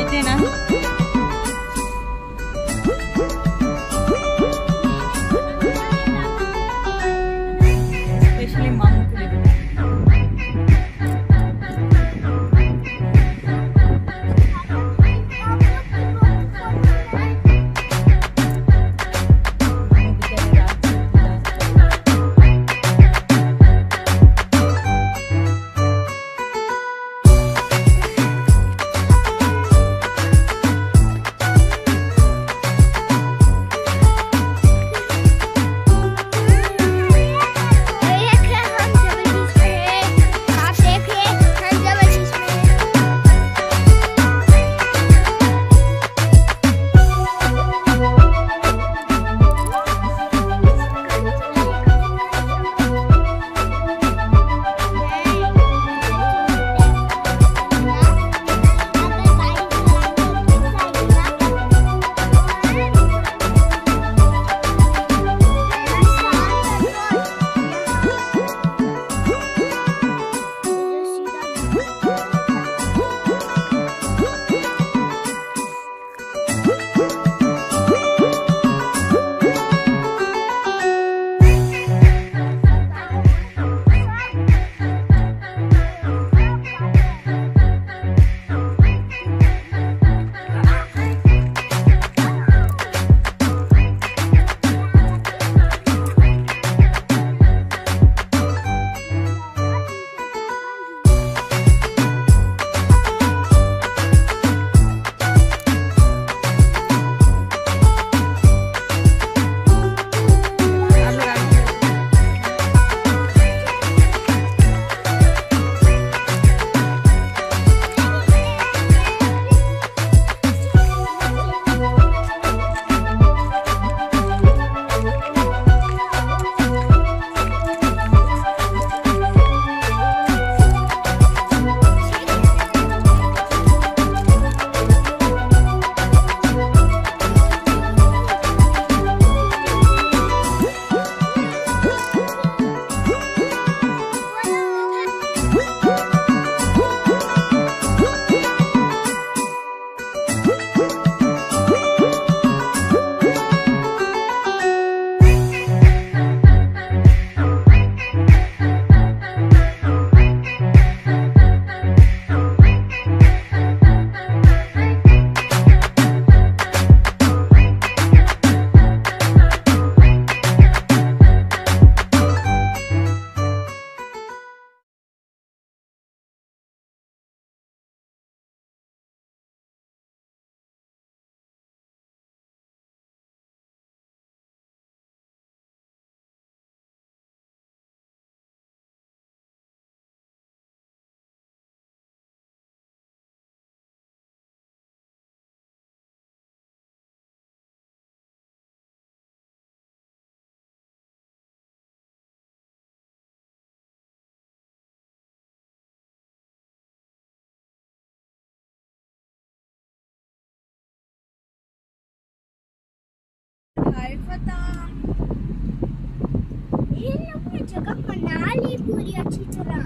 いてな。हाय ये ये ने जगह बना ली पूरी अच्छी तरह